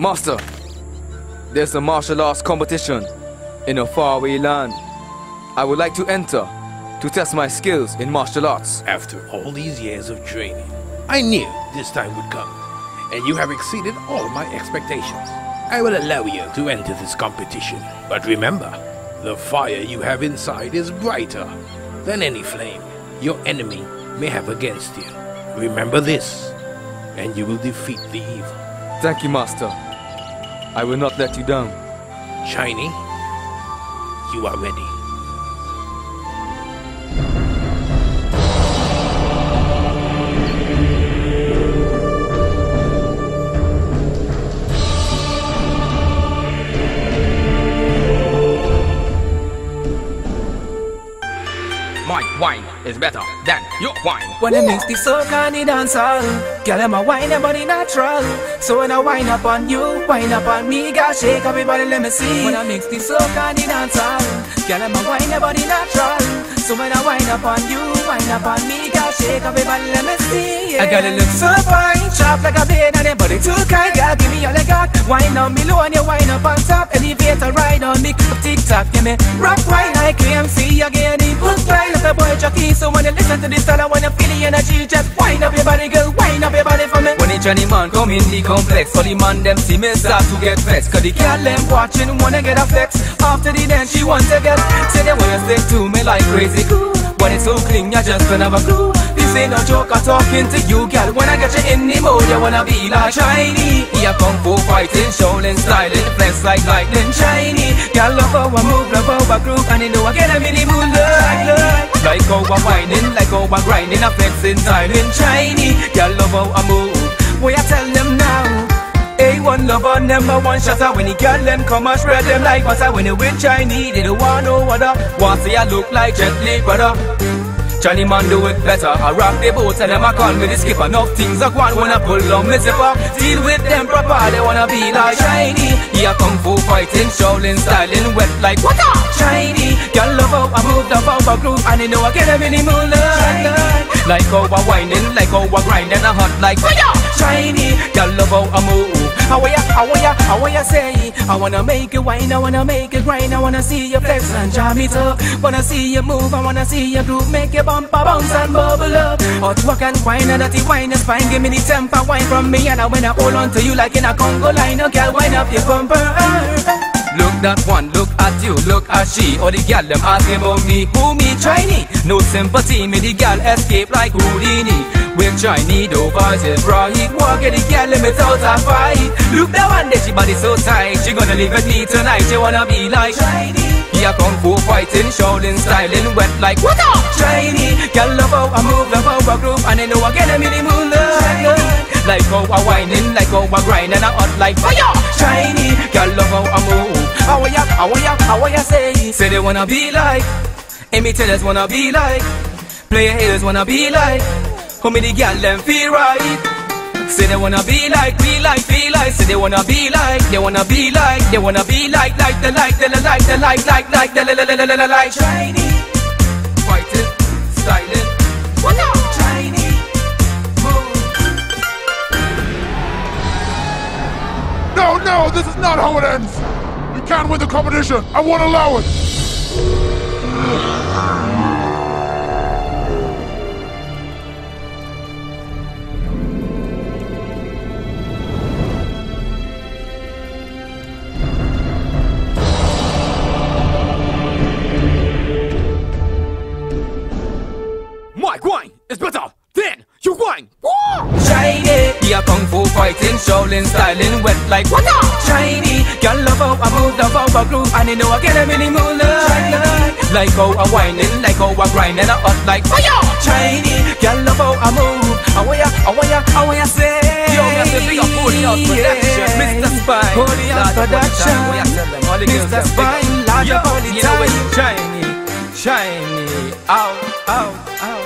Master, there's a martial arts competition in a faraway land. I would like to enter to test my skills in martial arts. After all these years of training, I knew this time would come, and you have exceeded all my expectations. I will allow you to enter this competition, but remember, the fire you have inside is brighter than any flame your enemy may have against you. Remember this, and you will defeat the evil. Thank you, Master. I will not let you down. Chynee, you are ready. Better than your wine. When I mix the soca and the dancehall Girl, them a wine your body natural. So when I wine up on you, wine up on me Girl, shake everybody, let me see. When I mix the soca and the dancehall Girl, them a wine your body natural. So when I wine up on you, wine up on me Girl, shake up your let me see yeah. I got it look so fine, sharp like a blade And your body too kind, girl, give me all I got. Wine on me low and you wine up on top. Elevator ride on me, tick-tock Give me rock wine like KMC Again, a boy jockey So when you listen to this style, I wanna feel the energy Just wind up your body, girl, wind up your body for me When the Johnny man come in the complex, all the man them see me start to get vexed. Cause the girl them watching wanna get a flex. After the dance, she want to get. Say they wanna stay to me like crazy. When it's so clean, you just don't have a clue. Ain't no joke, I'm talking to you, girl. When I get you in the mood, you wanna be like Chynee. Yeah, kung fu fighting, showing styling, flex like lightning, Chynee. Girl, love how I move, love how I groove, and you know I get a mini mood like, like. Like how I whining, like how I'm grinding, I'm flexing, styling, Chynee. Girl, love how I move. What I tell them now? A1 lover, number one shotter When the girl them come and spread them like butter When they win Chinese, they don't want no other Want see I look like Jet Li, brother Johnny man do it better. I rock the boat and them a call me the skipper. Enough things I want when I pull on me zipper. Deal with them proper, they wanna be like Chynee. Yeah, kung fu fighting, Shaolin styling Wet like water, Chynee Girl love how I move, how I groove And you know I get them in the moonlight Like how I whining, like how I grind grinding I hot like fire, Chynee. Girl love how I move. How ya, how ya, how ya say? I wanna make you whine, I wanna make you grind I wanna see you flex and jam it up. Wanna see you move, I wanna see you groove Make you bump, a bounce and bubble up. Hot walk and wine, and dirty wine is fine Give me the temper, wine from me. And I wanna hold on to you like in a Congo line Oh girl, wine up your bumper Look that one, look at you, look at she. Or the gal them asking about me, who me Chinese No sympathy, me the gal escape like Houdini. With Chinese, though voice is bright Walk at the gal, let me out a fight. Look that one, there she body so tight. She gonna live with me tonight, she wanna be like Chinese Yeah, kung fu fighting, Shaolin styling Wet like water Chinese Gal love how I move, love how I groove. And they know I get them in the moonlight like how I whining, like how I grind and I hot like fire Chynee, girl love how I move How ya, how ya, how ya say Say they wanna be like Imitators wanna be like Player haters wanna be like How the girl them feel right Say they wanna be like, be like, be like Say they wanna be like, they wanna be like They wanna be like, like the like, the like, the like, like, like, the like, the like, like Chynee Fighting, this is not how it ends. You can't win the competition. I won't allow it. My wine is better than you won! Chynee, be a kung fu fighting, Shaolin styling, wet like what up? Chynee, girl love how I move, love how I groove, and you know I get a mini moon. Like how I whining, like how I grinding, I hot like fire. Chynee, girl love how I move, I want ya, I want ya, I want ya say. Yo, me say big up, Holy House production, Mr. Spine, Holy House production, Mr. Spine, Lord, holy time. You know it's Chynee, Chynee, out, out, out.